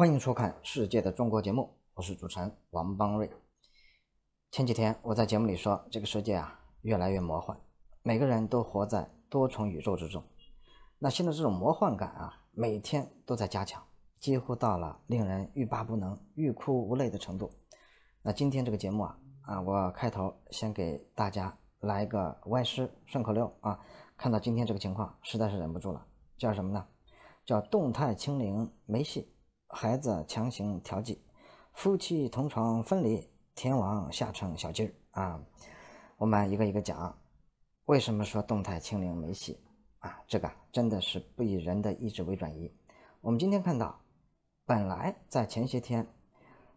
欢迎收看《世界的中国》节目，我是主持人王邦瑞。前几天我在节目里说，这个世界啊越来越魔幻，每个人都活在多重宇宙之中。那现在这种魔幻感啊，每天都在加强，几乎到了令人欲罢不能、欲哭无泪的程度。那今天这个节目啊啊，我开头先给大家来一个歪诗顺口溜啊，看到今天这个情况，实在是忍不住了，叫什么呢？叫动态清零没戏。孩子强行调剂，夫妻同床分离，天王下成小鸡儿啊！我们一个一个讲，为什么说动态清零没戏啊？这个真的是不以人的意志为转移。我们今天看到，本来在前些天，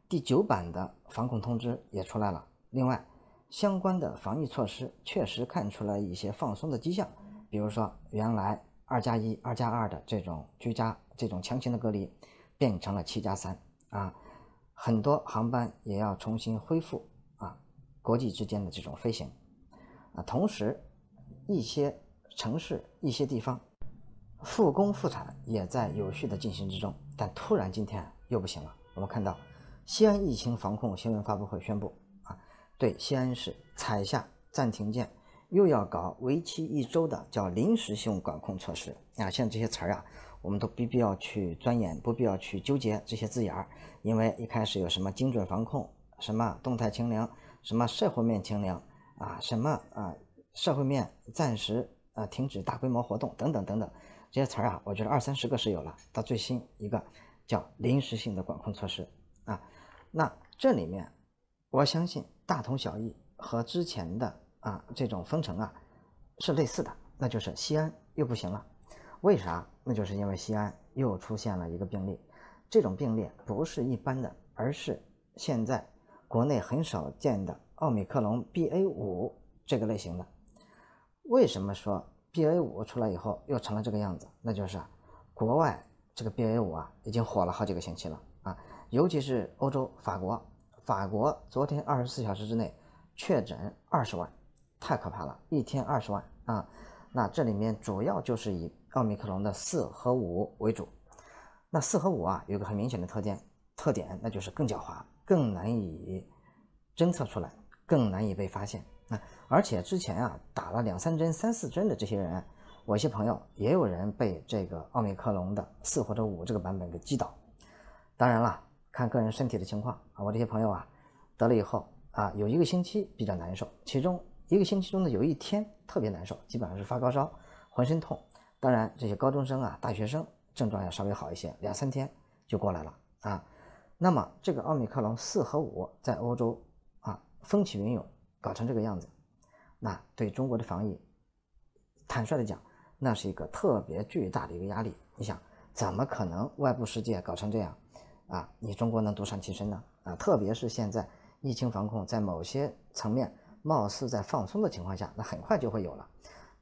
第九版的防控通知也出来了，另外相关的防疫措施确实看出了一些放松的迹象，比如说原来二加一、二加二的这种居家这种强行的隔离。变成了七加三啊，很多航班也要重新恢复啊，国际之间的这种飞行啊，同时一些城市、一些地方复工复产也在有序的进行之中，但突然今天又不行了。我们看到西安疫情防控新闻发布会宣布啊，对西安市踩下暂停键，又要搞为期一周的叫临时性管控措施啊，像这些词儿啊。我们都不必要去钻研，不必要去纠结这些字眼儿，因为一开始有什么精准防控，什么动态清零，什么社会面清零啊，什么啊社会面暂时啊停止大规模活动等等等等这些词儿啊，我觉得二三十个是有了，到最新一个叫临时性的管控措施啊，那这里面我相信大同小异，和之前的啊这种封城啊是类似的，那就是西安又不行了。为啥？那就是因为西安又出现了一个病例，这种病例不是一般的，而是现在国内很少见的奥密克戎 BA 五这个类型的。为什么说 BA 五出来以后又成了这个样子？那就是国外这个 BA 五啊，已经火了好几个星期了啊，尤其是欧洲法国，法国昨天二十四小时之内确诊二十万，太可怕了，一天二十万啊！那这里面主要就是以奥密克戎的四和五为主，那四和五啊，有个很明显的特点，特点那就是更狡猾，更难以侦测出来，更难以被发现。那而且之前啊，打了两三针、三四针的这些人，我一些朋友也有人被这个奥密克戎的四或者五这个版本给击倒。当然了，看个人身体的情况啊，我这些朋友啊，得了以后啊，有一个星期比较难受，其中一个星期中的有一天特别难受，基本上是发高烧、浑身痛。当然，这些高中生啊、大学生症状要稍微好一些，两三天就过来了啊。那么，这个奥密克戎四和五在欧洲啊风起云涌，搞成这个样子，那对中国的防疫，坦率的讲，那是一个特别巨大的一个压力。你想，怎么可能外部世界搞成这样啊？你中国能独善其身呢？啊，特别是现在疫情防控在某些层面貌似在放松的情况下，那很快就会有了。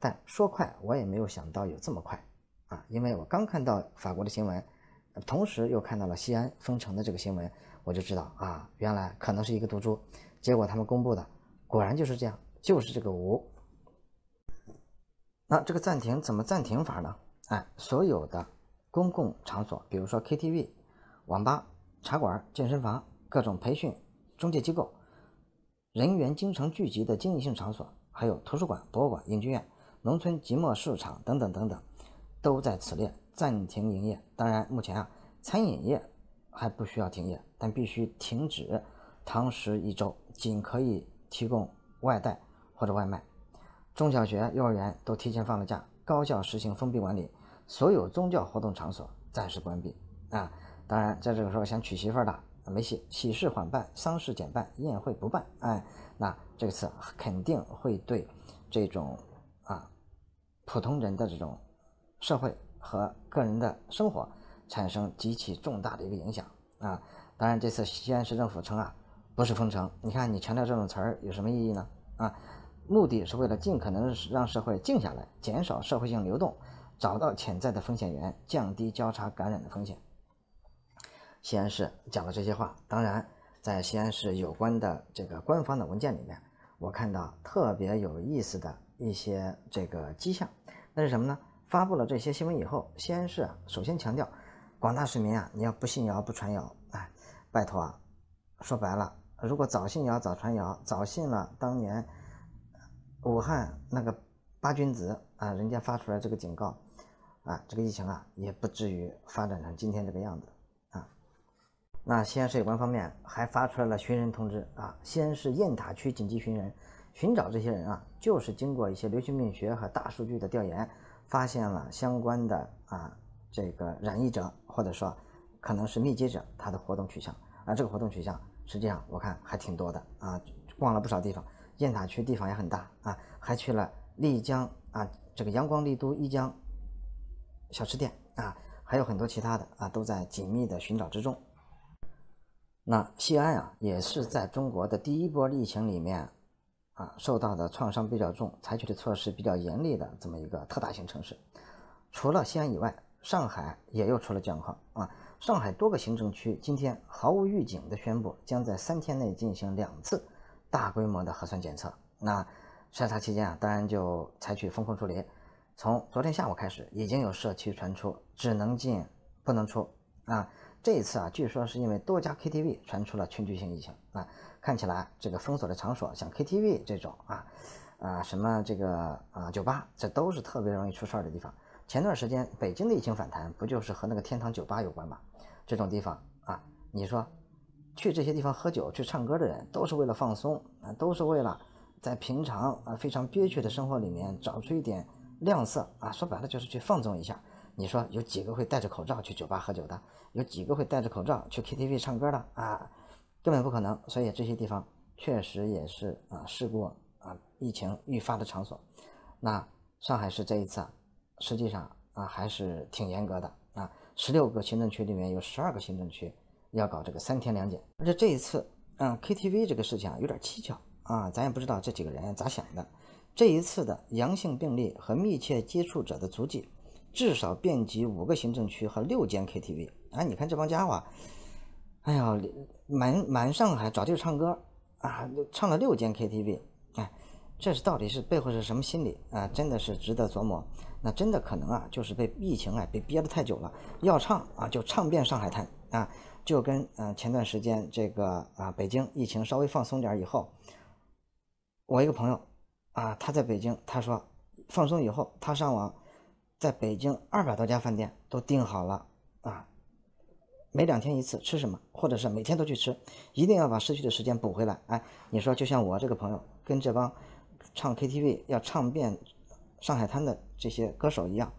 但说快，我也没有想到有这么快啊！因为我刚看到法国的新闻，同时又看到了西安封城的这个新闻，我就知道啊，原来可能是一个毒株。结果他们公布的果然就是这样，就是这个无。那这个暂停怎么暂停法呢？哎，所有的公共场所，比如说 KTV、网吧、茶馆、健身房、各种培训中介机构、人员经常聚集的经营性场所，还有图书馆、博物馆、影剧院。农村即墨市场等等等等，都在此列暂停营业。当然，目前啊，餐饮业还不需要停业，但必须停止堂食一周，仅可以提供外带或者外卖。中小学、幼儿园都提前放了假，高校实行封闭管理，所有宗教活动场所暂时关闭。啊，当然，在这个时候想娶媳妇儿的没戏，喜事缓办，丧事减半，宴会不办。哎，那这次肯定会对这种。普通人的这种社会和个人的生活产生极其重大的一个影响啊！当然，这次西安市政府称啊，不是封城。你看，你强调这种词儿有什么意义呢？啊，目的是为了尽可能让社会静下来，减少社会性流动，找到潜在的风险源，降低交叉感染的风险。西安市讲了这些话，当然，在西安市有关的这个官方的文件里面，我看到特别有意思的。一些这个迹象，那是什么呢？发布了这些新闻以后，西安市啊，首先强调，广大市民啊，你要不信谣不传谣，哎，拜托啊，说白了，如果早信谣早传谣，早信了当年武汉那个八君子啊，人家发出来这个警告啊，这个疫情啊，也不至于发展成今天这个样子啊。那西安市有关方面还发出来了寻人通知啊，西安市雁塔区紧急寻人。寻找这些人啊，就是经过一些流行病学和大数据的调研，发现了相关的啊这个染疫者或者说可能是密接者他的活动取向啊，这个活动取向实际上我看还挺多的啊，逛了不少地方，雁塔区地方也很大啊，还去了丽江啊这个阳光丽都一江小吃店啊，还有很多其他的啊，都在紧密的寻找之中。那西安啊，也是在中国的第一波疫情里面。受到的创伤比较重，采取的措施比较严厉的这么一个特大型城市，除了西安以外，上海也又出了状况啊。上海多个行政区今天毫无预警的宣布，将在三天内进行两次大规模的核酸检测。那筛查期间啊，当然就采取封控处理。从昨天下午开始，已经有社区传出只能进不能出啊。这一次啊，据说是因为多家 KTV 传出了群聚性疫情啊。看起来这个封锁的场所，像 KTV 这种啊，啊什么这个啊酒吧，这都是特别容易出事儿的地方。前段时间北京的疫情反弹，不就是和那个天堂酒吧有关吗？这种地方啊，你说去这些地方喝酒、去唱歌的人，都是为了放松啊，都是为了在平常啊非常憋屈的生活里面找出一点亮色啊，说白了就是去放纵一下。你说有几个会戴着口罩去酒吧喝酒的？有几个会戴着口罩去 KTV 唱歌的啊？根本不可能，所以这些地方确实也是啊事故啊疫情愈发的场所。那上海市这一次啊，实际上啊还是挺严格的啊，十六个行政区里面有十二个行政区要搞这个三天两检。而且这一次啊 KTV 这个事情啊有点蹊跷啊，咱也不知道这几个人咋想的。这一次的阳性病例和密切接触者的足迹，至少遍及五个行政区和六间 KTV。啊，你看这帮家伙。哎呀，满满上海找地儿唱歌啊，唱了六间 KTV，哎，这是到底是背后是什么心理啊？真的是值得琢磨。那真的可能啊，就是被疫情啊被憋得太久了，要唱啊就唱遍上海滩啊，就跟嗯前段时间这个啊北京疫情稍微放松点以后，我一个朋友啊他在北京，他说放松以后他上网，在北京二百多家饭店都订好了。每两天一次吃什么，或者是每天都去吃，一定要把失去的时间补回来。哎，你说就像我这个朋友跟这帮唱 KTV 要唱遍上海滩的这些歌手一样，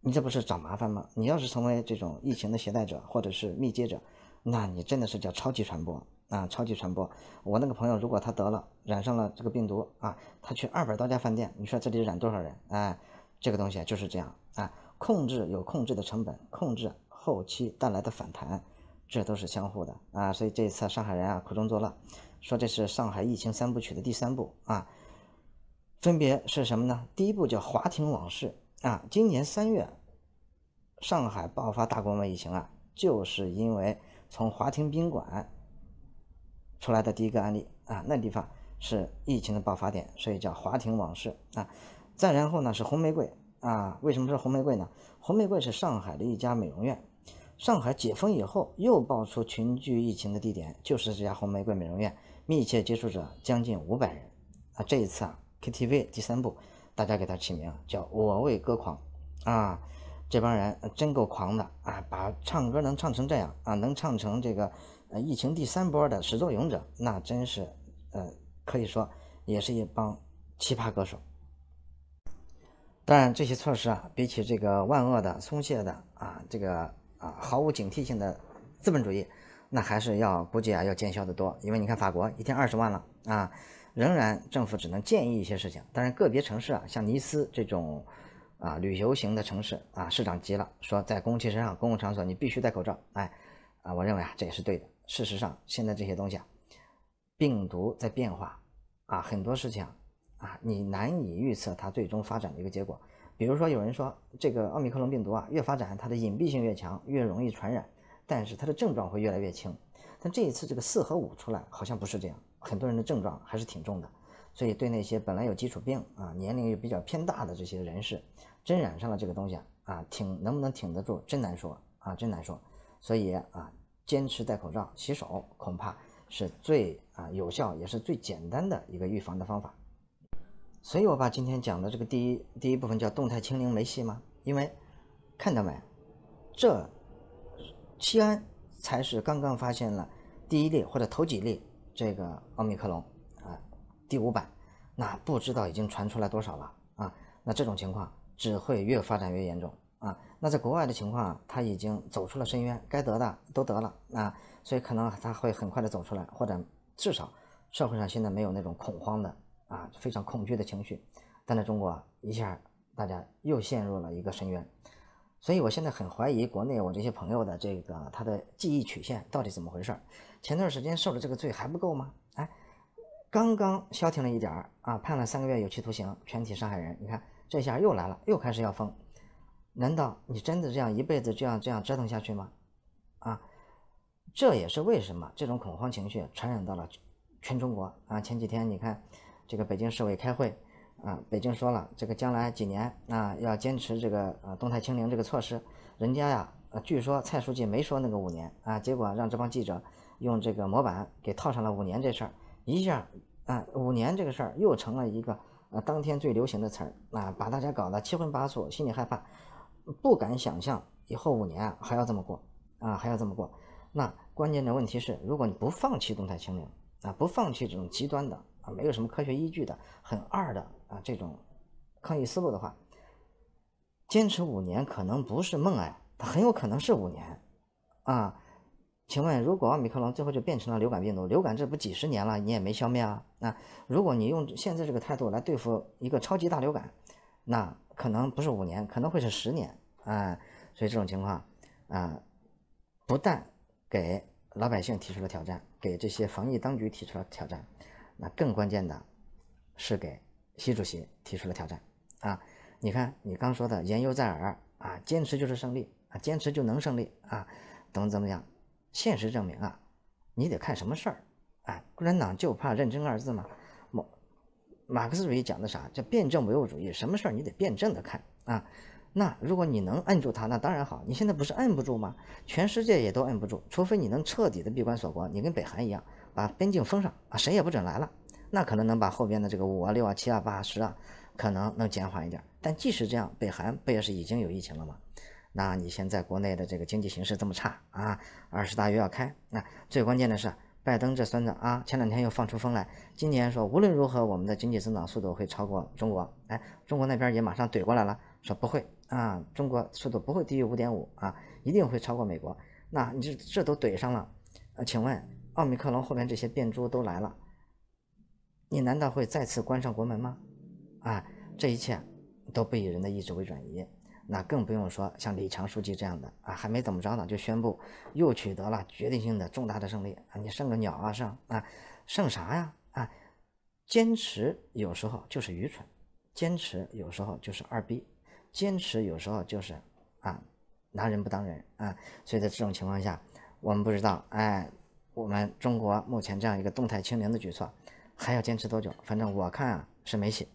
你这不是找麻烦吗？你要是成为这种疫情的携带者或者是密接者，那你真的是叫超级传播啊！超级传播。我那个朋友如果他得了染上了这个病毒啊，他去二百多家饭店，你说这里染多少人？哎，这个东西就是这样啊，控制有控制的成本，控制。后期带来的反弹，这都是相互的啊，所以这一次上海人啊苦中作乐，说这是上海疫情三部曲的第三部啊，分别是什么呢？第一部叫华亭往事啊，今年三月，上海爆发大规模疫情啊，就是因为从华亭宾馆出来的第一个案例啊，那地方是疫情的爆发点，所以叫华亭往事啊，再然后呢是红玫瑰啊，为什么是红玫瑰呢？红玫瑰是上海的一家美容院。上海解封以后，又爆出群聚疫情的地点就是这家红玫瑰美容院，密切接触者将近五百人。啊，这一次啊，KTV 第三部，大家给它起名叫“我为歌狂”，啊，这帮人真够狂的啊！把唱歌能唱成这样啊，能唱成这个呃疫情第三波的始作俑者，那真是呃可以说也是一帮奇葩歌手。当然，这些措施啊，比起这个万恶的、松懈的啊，这个。啊，毫无警惕性的资本主义，那还是要估计啊要见效的多。因为你看法国一天二十万了啊，仍然政府只能建议一些事情。当然个别城市啊，像尼斯这种啊旅游型的城市啊，市长急了，说在公共汽车上、公共场所你必须戴口罩。哎，啊，我认为啊这也是对的。事实上，现在这些东西啊，病毒在变化啊，很多事情啊，你难以预测它最终发展的一个结果。比如说，有人说这个奥密克戎病毒啊，越发展它的隐蔽性越强，越容易传染，但是它的症状会越来越轻。但这一次这个四和五出来，好像不是这样，很多人的症状还是挺重的。所以对那些本来有基础病啊、年龄又比较偏大的这些人士，真染上了这个东西啊，挺能不能挺得住，真难说啊，真难说。所以啊，坚持戴口罩、洗手，恐怕是最啊有效也是最简单的一个预防的方法。所以我把今天讲的这个第一第一部分叫动态清零没戏吗？因为看到没，这西安才是刚刚发现了第一例或者头几例这个奥密克戎啊第五版，那不知道已经传出来多少了啊？那这种情况只会越发展越严重啊！那在国外的情况，他已经走出了深渊，该得的都得了啊，所以可能他会很快的走出来，或者至少社会上现在没有那种恐慌的。啊，非常恐惧的情绪，但在中国一下大家又陷入了一个深渊，所以我现在很怀疑国内我这些朋友的这个他的记忆曲线到底怎么回事儿前段时间受了这个罪还不够吗？哎，刚刚消停了一点儿啊，判了三个月有期徒刑，全体上海人，你看这下又来了，又开始要疯，难道你真的这样一辈子这样这样折腾下去吗？啊，这也是为什么这种恐慌情绪传染到了全中国啊！前几天你看。这个北京市委开会，啊，北京说了，这个将来几年啊，要坚持这个呃动态清零这个措施。人家呀，呃，据说蔡书记没说那个五年啊，结果让这帮记者用这个模板给套上了五年这事儿，一下啊，五年这个事儿又成了一个呃当天最流行的词儿啊，把大家搞得七荤八素，心里害怕，不敢想象以后五年啊还要这么过啊，还要这么过。那关键的问题是，如果你不放弃动态清零啊，不放弃这种极端的。没有什么科学依据的，很二的啊，这种抗疫思路的话，坚持五年可能不是梦哎，它很有可能是五年啊。请问，如果奥密克戎最后就变成了流感病毒，流感这不几十年了，你也没消灭啊？那如果你用现在这个态度来对付一个超级大流感，那可能不是五年，可能会是十年啊。所以这种情况啊，不但给老百姓提出了挑战，给这些防疫当局提出了挑战。那更关键的，是给习主席提出了挑战啊！你看，你刚说的言犹在耳啊，坚持就是胜利啊，坚持就能胜利啊，等怎么样？现实证明啊，你得看什么事儿啊？共产党就怕认真二字嘛。马马克思主义讲的啥？叫辩证唯物主义，什么事儿你得辩证的看啊。那如果你能摁住他，那当然好。你现在不是摁不住吗？全世界也都摁不住，除非你能彻底的闭关锁国，你跟北韩一样。把边境封上啊，谁也不准来了，那可能能把后边的这个五啊、六啊、七啊、八啊、十啊，可能能减缓一点。但即使这样，北韩不也是已经有疫情了吗？那你现在国内的这个经济形势这么差啊，二十大又要开，那最关键的是，拜登这孙子啊，前两天又放出风来，今年说无论如何我们的经济增长速度会超过中国。哎，中国那边也马上怼过来了，说不会啊，中国速度不会低于五点五啊，一定会超过美国。那你这这都怼上了，呃，请问？奥密克戎后面这些变株都来了，你难道会再次关上国门吗？啊，这一切都不以人的意志为转移，那更不用说像李强书记这样的啊，还没怎么着呢，就宣布又取得了决定性的重大的胜利啊！你胜个鸟啊胜啊，胜啥呀？啊，坚持有时候就是愚蠢，坚持有时候就是二逼，坚持有时候就是啊拿人不当人啊！所以在这种情况下，我们不知道哎。我们中国目前这样一个动态清零的举措，还要坚持多久？反正我看啊是没戏。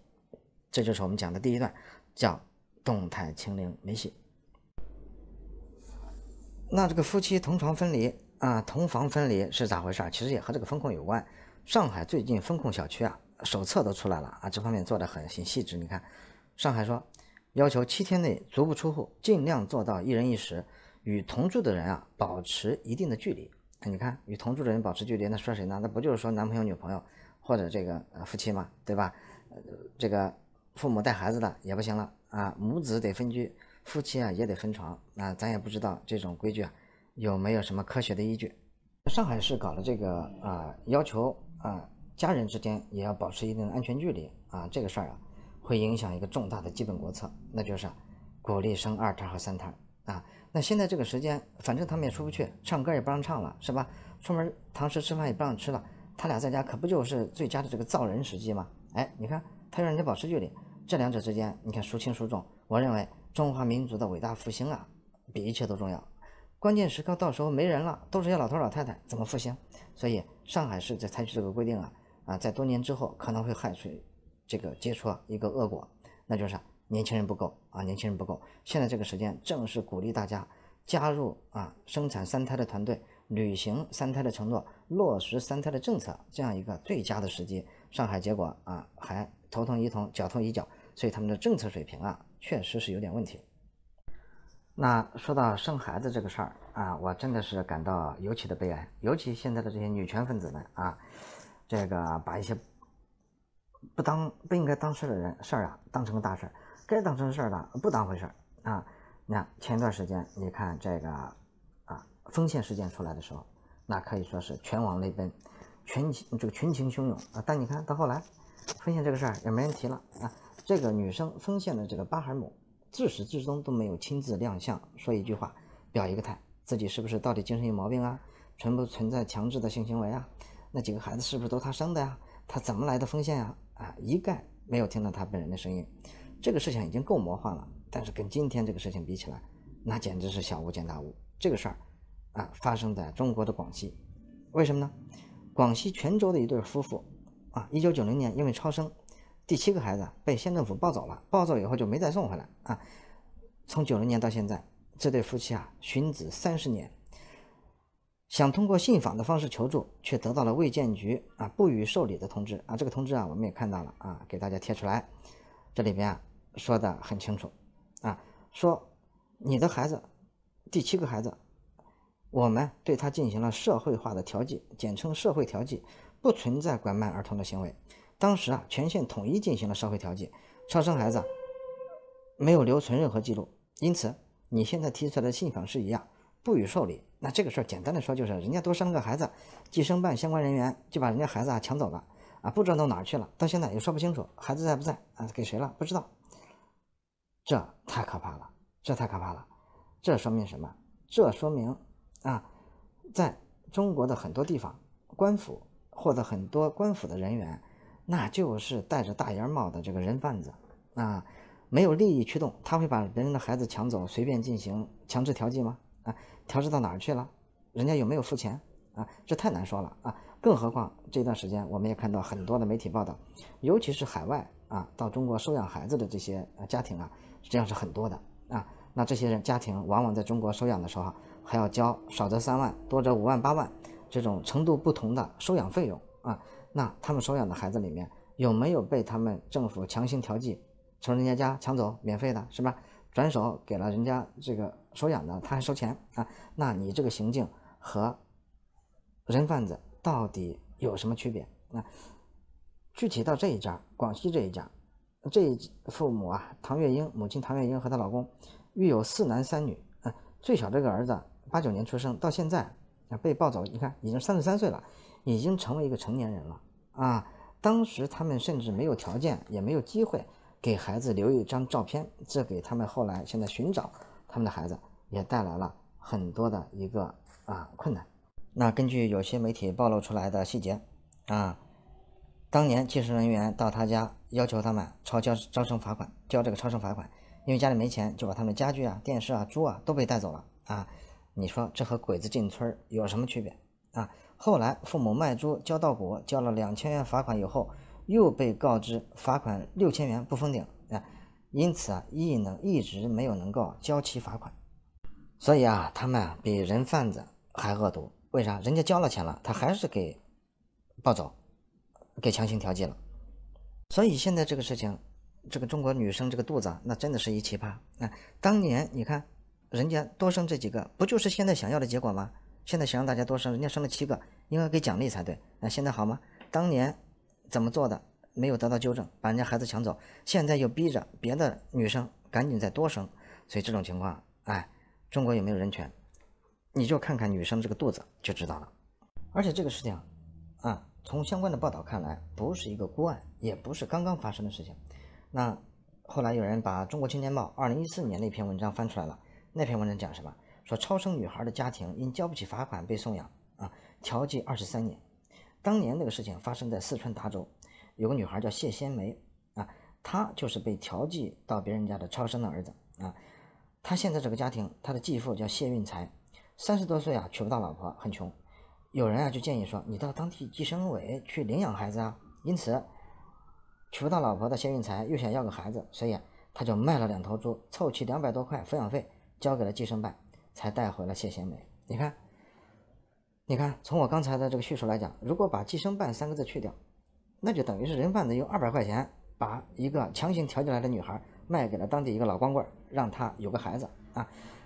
这就是我们讲的第一段，叫动态清零没戏。那这个夫妻同床分离啊，同房分离是咋回事？其实也和这个风控有关。上海最近风控小区啊，手册都出来了啊，这方面做的很很细致。你看，上海说要求七天内足不出户，尽量做到一人一室，与同住的人啊保持一定的距离。你看，与同住的人保持距离，那说谁呢？那不就是说男朋友、女朋友或者这个呃夫妻嘛，对吧？呃，这个父母带孩子的也不行了啊，母子得分居，夫妻啊也得分床。那咱也不知道这种规矩啊有没有什么科学的依据。上海市搞的这个啊，要求啊家人之间也要保持一定的安全距离啊，这个事儿啊会影响一个重大的基本国策，那就是鼓励生二胎和三胎啊。那现在这个时间，反正他们也出不去，唱歌也不让唱了，是吧？出门堂食吃饭也不让吃了，他俩在家可不就是最佳的这个造人时机吗？哎，你看他让人家保持距离，这两者之间，你看孰轻孰重？我认为中华民族的伟大复兴啊，比一切都重要。关键时刻到时候没人了，都是些老头老太太，怎么复兴？所以上海市在采取这个规定啊，啊，在多年之后可能会害出这个结出一个恶果，那就是。年轻人不够啊，年轻人不够。现在这个时间正是鼓励大家加入啊生产三胎的团队，履行三胎的承诺，落实三胎的政策，这样一个最佳的时机，上海结果啊还头痛医头，脚痛医脚，所以他们的政策水平啊确实是有点问题。那说到生孩子这个事儿啊，我真的是感到尤其的悲哀，尤其现在的这些女权分子们啊，这个把一些不当不应该当事的人事儿啊当成个大事儿，该当真事儿的不当回事儿啊。那前一段时间你看这个啊丰县事件出来的时候，那可以说是全网泪奔，群情这个群情汹涌啊。但你看到后来，丰县这个事儿也没人提了啊。这个女生丰县的这个巴海姆。自始至终都没有亲自亮相，说一句话，表一个态，自己是不是到底精神有毛病啊？存不存在强制的性行为啊？那几个孩子是不是都他生的呀？他怎么来的丰县呀？啊，一概没有听到他本人的声音。这个事情已经够魔幻了，但是跟今天这个事情比起来，那简直是小巫见大巫。这个事儿啊，发生在中国的广西，为什么呢？广西全州的一对夫妇啊，一九九零年因为超生。第七个孩子被县政府抱走了，抱走以后就没再送回来啊。从九零年到现在，这对夫妻啊寻子三十年，想通过信访的方式求助，却得到了卫健局啊不予受理的通知啊。这个通知啊我们也看到了啊，给大家贴出来，这里边啊说的很清楚啊，说你的孩子第七个孩子，我们对他进行了社会化的调剂，简称社会调剂，不存在拐卖儿童的行为。当时啊，全县统一进行了社会调剂，超生孩子没有留存任何记录，因此你现在提出来的信访是一样，不予受理。那这个事儿简单的说就是，人家多生个孩子，计生办相关人员就把人家孩子啊抢走了啊，不知道到哪儿去了，到现在也说不清楚孩子在不在啊，给谁了不知道。这太可怕了，这太可怕了，这说明什么？这说明啊，在中国的很多地方，官府或者很多官府的人员。那就是戴着大檐帽的这个人贩子啊，没有利益驱动，他会把别人的孩子抢走，随便进行强制调剂吗？啊，调制到哪儿去了？人家有没有付钱啊？这太难说了啊！更何况这段时间我们也看到很多的媒体报道，尤其是海外啊，到中国收养孩子的这些家庭啊，这样是很多的啊。那这些人家庭往往在中国收养的时候，还要交少则三万，多则五万八万这种程度不同的收养费用啊。那他们收养的孩子里面有没有被他们政府强行调剂，从人家家抢走免费的，是吧？转手给了人家这个收养的，他还收钱啊？那你这个行径和人贩子到底有什么区别？那具体到这一家，广西这一家，这父母啊，唐月英，母亲唐月英和她老公育有四男三女，嗯，最小这个儿子八九年出生，到现在啊被抱走，你看已经三十三岁了，已经成为一个成年人了。啊，当时他们甚至没有条件，也没有机会给孩子留一张照片，这给他们后来现在寻找他们的孩子也带来了很多的一个啊困难。那根据有些媒体暴露出来的细节啊，当年技术人员到他家要求他们超交招生罚款，交这个超生罚款，因为家里没钱，就把他们家具啊、电视啊、猪啊都被带走了啊。你说这和鬼子进村有什么区别啊？后来父母卖猪交稻谷，交了两千元罚款以后，又被告知罚款六千元不封顶啊，因此啊，一能一直没有能够交齐罚款，所以啊，他们啊比人贩子还恶毒。为啥？人家交了钱了，他还是给抱走，给强行调剂了。所以现在这个事情，这个中国女生这个肚子，那真的是一奇葩啊！当年你看，人家多生这几个，不就是现在想要的结果吗？现在想让大家多生，人家生了七个，应该给奖励才对。那现在好吗？当年怎么做的没有得到纠正，把人家孩子抢走，现在又逼着别的女生赶紧再多生，所以这种情况，哎，中国有没有人权？你就看看女生这个肚子就知道了。而且这个事情啊，从相关的报道看来，不是一个孤案，也不是刚刚发生的事情。那后来有人把中国青年报二零一四年那篇文章翻出来了，那篇文章讲什么？说超生女孩的家庭因交不起罚款被送养啊，调剂二十三年。当年那个事情发生在四川达州，有个女孩叫谢先梅啊，她就是被调剂到别人家的超生的儿子啊。她现在这个家庭，她的继父叫谢运才，三十多岁啊，娶不到老婆，很穷。有人啊就建议说，你到当地计生委去领养孩子啊。因此，娶不到老婆的谢运才又想要个孩子，所以他就卖了两头猪，凑齐两百多块抚养费，交给了计生办。才带回了谢贤美。你看，你看，从我刚才的这个叙述来讲，如果把计生办三个字去掉，那就等于是人贩子用二百块钱把一个强行调进来的女孩卖给了当地一个老光棍，让他有个孩子啊。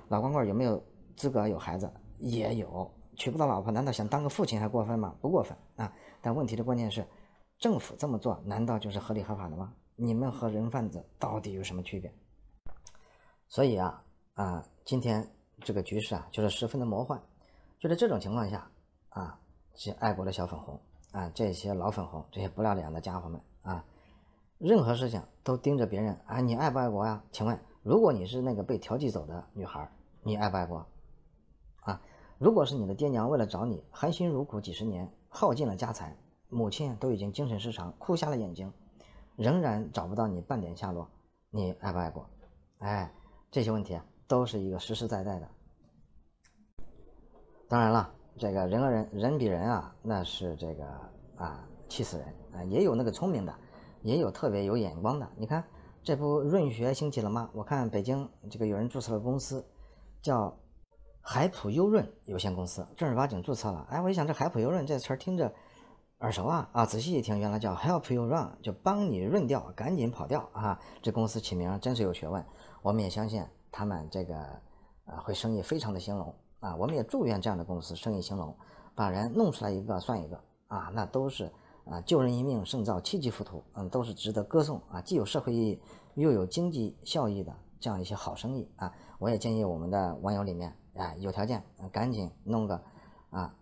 老光棍有没有资格有孩子？也有，娶不到老婆，难道想当个父亲还过分吗？不过分啊。但问题的关键是，政府这么做难道就是合理合法的吗？你们和人贩子到底有什么区别？所以啊啊，今天这个局势啊，就是十分的魔幻。就在这种情况下啊，这些爱国的小粉红啊，这些老粉红，这些不要脸的家伙们啊，任何事情都盯着别人啊，你爱不爱国呀？请问，如果你是那个被调剂走的女孩，你爱不爱国？如果是你的爹娘为了找你含辛茹苦几十年，耗尽了家财，母亲都已经精神失常，哭瞎了眼睛，仍然找不到你半点下落，你爱不爱国？哎。这些问题啊，都是一个实实在在的。当然了，这个人和人，人比人啊，那是这个啊，气死人啊！也有那个聪明的，也有特别有眼光的。你看，这不润学兴起了吗？我看北京这个有人注册了公司，叫海普优润有限公司，正儿八经注册了。哎，我一想，这海普优润这词儿听着耳熟啊啊！仔细一听，原来叫 Help You Run，就帮你润掉，赶紧跑掉啊！这公司起名真是有学问。我们也相信他们这个呃会生意非常的兴隆啊，我们也祝愿这样的公司生意兴隆，把人弄出来一个算一个啊，那都是啊救人一命胜造七级浮屠，嗯，都是值得歌颂啊，既有社会意义又有经济效益的这样一些好生意啊，我也建议我们的网友里面啊有条件赶紧弄个啊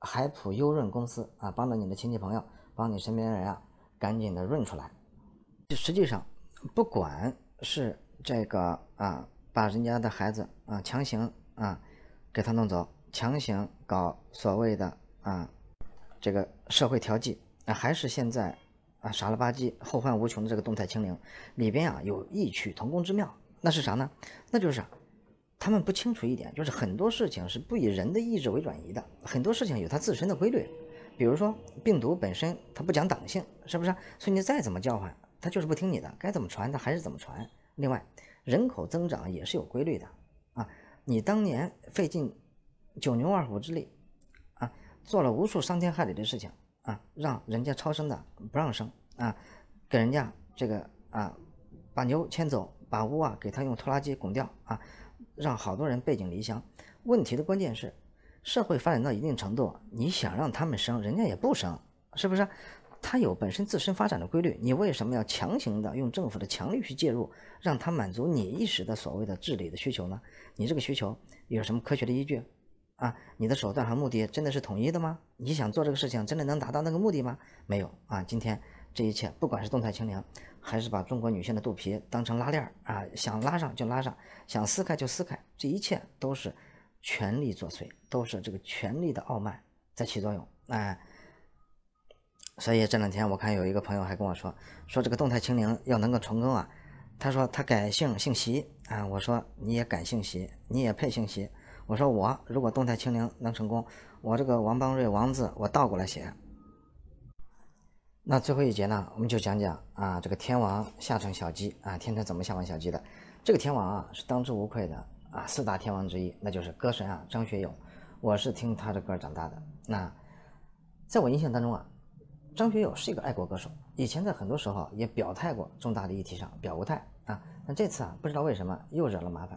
海普优润公司啊，帮着你的亲戚朋友，帮你身边的人啊，赶紧的润出来。实际上不管是这个啊，把人家的孩子啊强行啊给他弄走，强行搞所谓的啊这个社会调剂啊，还是现在啊傻了吧唧、后患无穷的这个动态清零里边啊有异曲同工之妙。那是啥呢？那就是他们不清楚一点，就是很多事情是不以人的意志为转移的，很多事情有它自身的规律。比如说病毒本身它不讲党性，是不是？所以你再怎么叫唤，它就是不听你的，该怎么传它还是怎么传。另外，人口增长也是有规律的啊！你当年费尽九牛二虎之力啊，做了无数伤天害理的事情啊，让人家超生的不让生啊，给人家这个啊，把牛牵走，把屋啊给他用拖拉机拱掉啊，让好多人背井离乡。问题的关键是，社会发展到一定程度，你想让他们生，人家也不生，是不是？它有本身自身发展的规律，你为什么要强行的用政府的强力去介入，让它满足你一时的所谓的治理的需求呢？你这个需求有什么科学的依据？啊，你的手段和目的真的是统一的吗？你想做这个事情真的能达到那个目的吗？没有啊！今天这一切，不管是动态清零，还是把中国女性的肚皮当成拉链儿啊，想拉上就拉上，想撕开就撕开，这一切都是权力作祟，都是这个权力的傲慢在起作用，哎。所以这两天我看有一个朋友还跟我说，说这个动态清零要能够成功啊，他说他改姓姓习啊，我说你也改姓习，你也配姓习，我说我如果动态清零能成功，我这个王邦瑞王字我倒过来写。那最后一节呢，我们就讲讲啊这个天王下成小鸡啊，天天怎么下完小鸡的？这个天王啊是当之无愧的啊四大天王之一，那就是歌神啊张学友，我是听他的歌长大的。那在我印象当中啊。张学友是一个爱国歌手，以前在很多时候也表态过重大的议题上表过态啊。但这次啊，不知道为什么又惹了麻烦。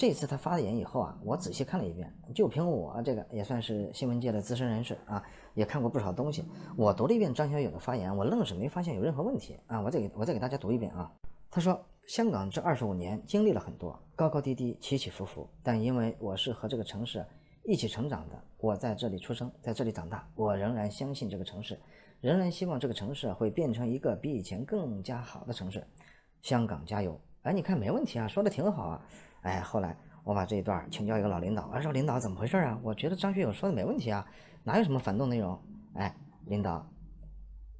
这次他发言以后啊，我仔细看了一遍，就凭我这个也算是新闻界的资深人士啊，也看过不少东西。我读了一遍张学友的发言，我愣是没发现有任何问题啊。我再给我再给大家读一遍啊。他说：“香港这二十五年经历了很多高高低低、起起伏伏，但因为我是和这个城市一起成长的，我在这里出生，在这里长大，我仍然相信这个城市。”仍然希望这个城市会变成一个比以前更加好的城市。香港加油！哎，你看没问题啊，说的挺好啊。哎，后来我把这一段请教一个老领导，我说领导怎么回事啊？我觉得张学友说的没问题啊，哪有什么反动内容？哎，领导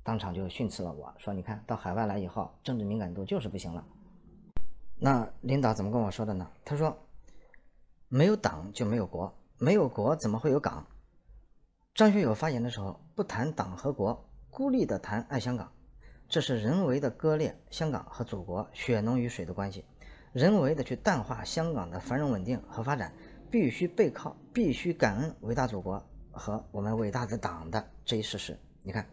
当场就训斥了我说：“你看到海外来以后，政治敏感度就是不行了。”那领导怎么跟我说的呢？他说：“没有党就没有国，没有国怎么会有港？”张学友发言的时候不谈党和国。孤立的谈爱香港，这是人为的割裂香港和祖国血浓于水的关系，人为的去淡化香港的繁荣稳定和发展，必须背靠、必须感恩伟大祖国和我们伟大的党的这一事实。你看，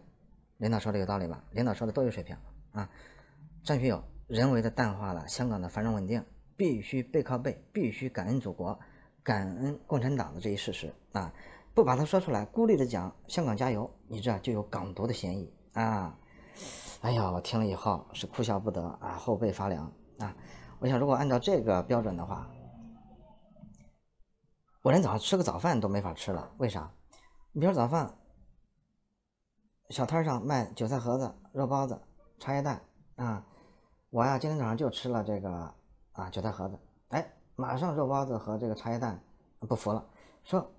领导说的有道理吧？领导说的都有水平啊。张学友人为的淡化了香港的繁荣稳定，必须背靠背，必须感恩祖国、感恩共产党的这一事实啊。不把它说出来，孤立的讲香港加油，你这就有港独的嫌疑啊！哎呀，我听了以后是哭笑不得啊，后背发凉啊！我想，如果按照这个标准的话，我连早上吃个早饭都没法吃了。为啥？你比如早饭，小摊上卖韭菜盒子、肉包子、茶叶蛋啊，我呀今天早上就吃了这个啊韭菜盒子，哎，马上肉包子和这个茶叶蛋不服了，说。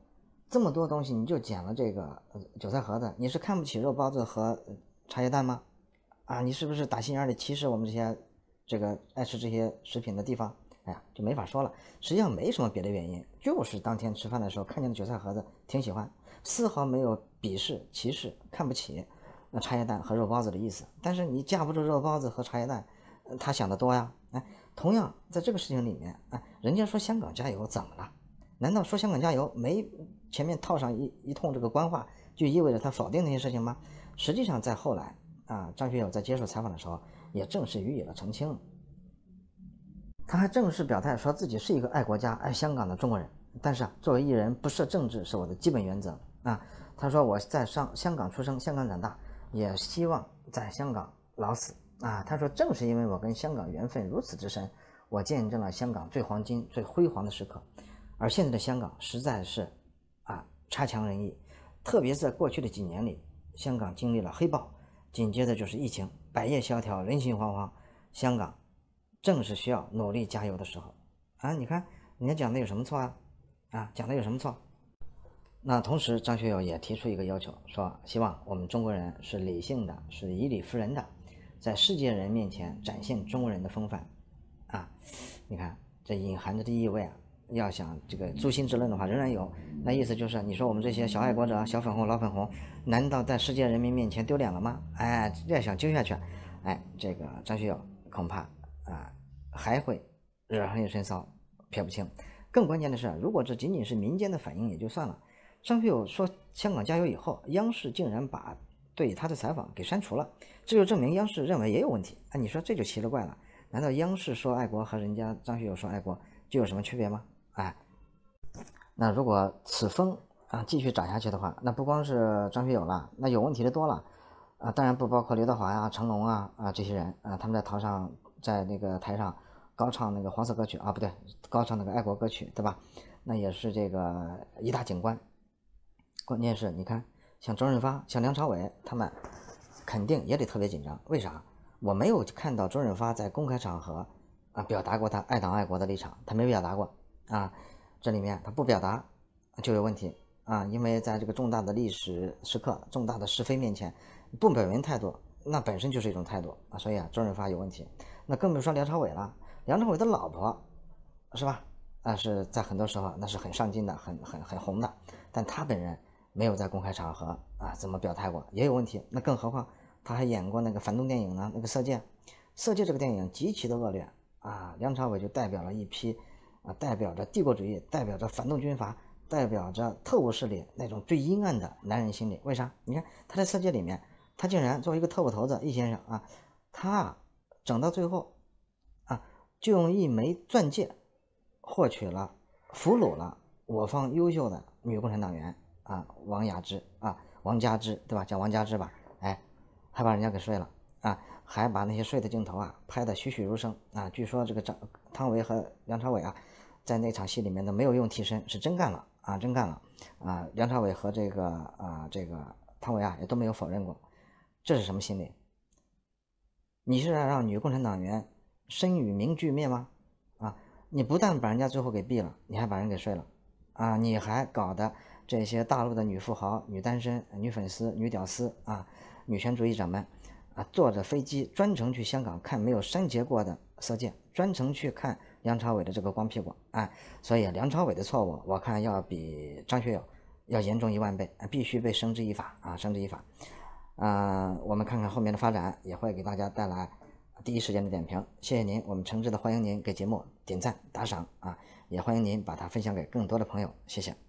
这么多东西，你就捡了这个韭菜盒子？你是看不起肉包子和茶叶蛋吗？啊，你是不是打心眼里歧视我们这些这个爱吃这些食品的地方？哎呀，就没法说了。实际上没什么别的原因，就是当天吃饭的时候看见的韭菜盒子挺喜欢，丝毫没有鄙视、歧视、看不起那茶叶蛋和肉包子的意思。但是你架不住肉包子和茶叶蛋，他想的多呀。哎，同样在这个事情里面，哎，人家说香港加油怎么了？难道说香港加油没？前面套上一一通这个官话，就意味着他否定那些事情吗？实际上，在后来啊，张学友在接受采访的时候，也正式予以了澄清。他还正式表态说自己是一个爱国家、爱香港的中国人。但是啊，作为艺人，不涉政治是我的基本原则啊。他说我在上香港出生，香港长大，也希望在香港老死啊。他说正是因为我跟香港缘分如此之深，我见证了香港最黄金、最辉煌的时刻，而现在的香港实在是啊。差强人意，特别是在过去的几年里，香港经历了黑暴，紧接着就是疫情，百业萧条，人心惶惶。香港正是需要努力加油的时候啊！你看人家讲的有什么错啊？啊，讲的有什么错？那同时，张学友也提出一个要求，说希望我们中国人是理性的，是以理服人的，在世界人面前展现中国人的风范啊！你看这隐含着的意味啊！要想这个诛心之论的话，仍然有。那意思就是，你说我们这些小爱国者、小粉红、老粉红，难道在世界人民面前丢脸了吗？哎，要想揪下去，哎，这个张学友恐怕啊还会惹上一身骚，撇不清。更关键的是，如果这仅仅是民间的反应也就算了，张学友说香港加油以后，央视竟然把对他的采访给删除了，这就证明央视认为也有问题。哎，你说这就奇了怪了，难道央视说爱国和人家张学友说爱国就有什么区别吗？哎，那如果此风啊继续涨下去的话，那不光是张学友了，那有问题的多了啊！当然不包括刘德华呀、成龙啊啊这些人啊，他们在台上在那个台上高唱那个黄色歌曲啊，不对，高唱那个爱国歌曲，对吧？那也是这个一大景观。关键是你看，像周润发、像梁朝伟，他们肯定也得特别紧张。为啥？我没有看到周润发在公开场合啊表达过他爱党爱国的立场，他没表达过。啊，这里面他不表达就有问题啊，因为在这个重大的历史时刻、重大的是非面前，不表明态度，那本身就是一种态度啊。所以啊，周润发有问题，那更别说梁朝伟了。梁朝伟的老婆是吧？啊，是在很多时候那是很上进的、很很很红的，但他本人没有在公开场合啊怎么表态过，也有问题。那更何况他还演过那个反动电影呢？那个《色戒》，《色戒》这个电影极其的恶劣啊，梁朝伟就代表了一批。啊，代表着帝国主义，代表着反动军阀，代表着特务势力那种最阴暗的男人心理。为啥？你看他在《色戒》里面，他竟然作为一个特务头子易先生啊，他啊整到最后啊，就用一枚钻戒获取了俘虏了我方优秀的女共产党员啊，王雅芝啊，王佳芝对吧？叫王佳芝吧？哎，还把人家给睡了啊，还把那些睡的镜头啊拍得栩栩如生啊。据说这个张汤唯和梁朝伟啊。在那场戏里面呢，没有用替身，是真干了啊，真干了啊！梁朝伟和这个啊，这个汤唯啊，也都没有否认过。这是什么心理？你是要让女共产党员身与名俱灭吗？啊，你不但把人家最后给毙了，你还把人给睡了啊！你还搞得这些大陆的女富豪、女单身、女粉丝、女屌丝啊，女权主义者们啊，坐着飞机专程去香港看没有删节过的《色戒》，专程去看。梁朝伟的这个光屁股，啊，所以梁朝伟的错误，我看要比张学友要严重一万倍，必须被绳之以法啊，绳之以法。啊，我们看看后面的发展，也会给大家带来第一时间的点评，谢谢您，我们诚挚的欢迎您给节目点赞打赏啊，也欢迎您把它分享给更多的朋友，谢谢。